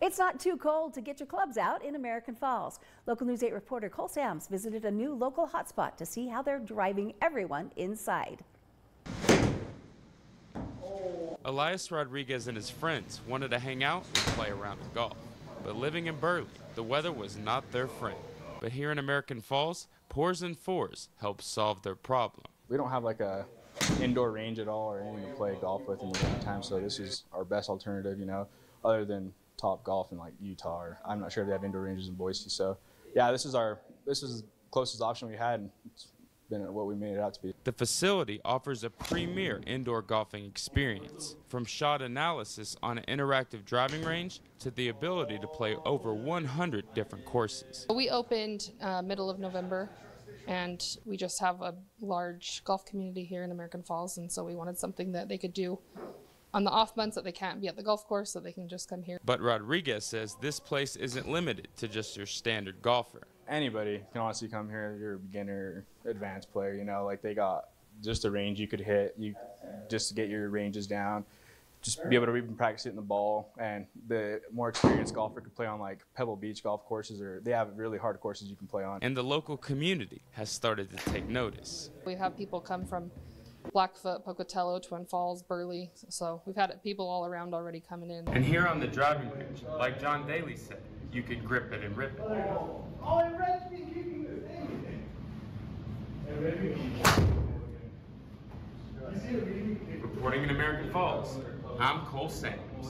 It's not too cold to get your clubs out in American Falls. Local News 8 reporter Cole Sams visited a new local hotspot to see how they're driving everyone inside. Elias Rodriguez and his friends wanted to hang out and play around round of golf. But living in Burley, the weather was not their friend. But here in American Falls, Pours & Fours help solve their problem. We don't have like a indoor range at all or anything to play golf with in the wintertime, so this is our best alternative, you know, other than Topgolf in like Utah or I'm not sure if they have indoor ranges in Boise. So yeah, this is our this is the closest option we had and it's been what we made it out to be. The facility offers a premier indoor golfing experience, from shot analysis on an interactive driving range to the ability to play over 100 different courses. We opened uh, middle of November and we just have a large golf community here in American Falls and so we wanted something that they could do on the off months that they can't be at the golf course so they can just come here. But Rodriguez says this place isn't limited to just your standard golfer. Anybody can honestly come here, you're a beginner, advanced player, you know, like they got just a range you could hit, you just to get your ranges down. Just be able to even practice hitting the ball, and the more experienced golfer could play on like Pebble Beach golf courses, or they have really hard courses you can play on. And the local community has started to take notice. We have people come from Blackfoot, Pocatello, Twin Falls, Burley. So we've had people all around already coming in. And here on the driving range, like John Daly said, you could grip it and rip it. Reporting in American Falls, I'm Cole Sams.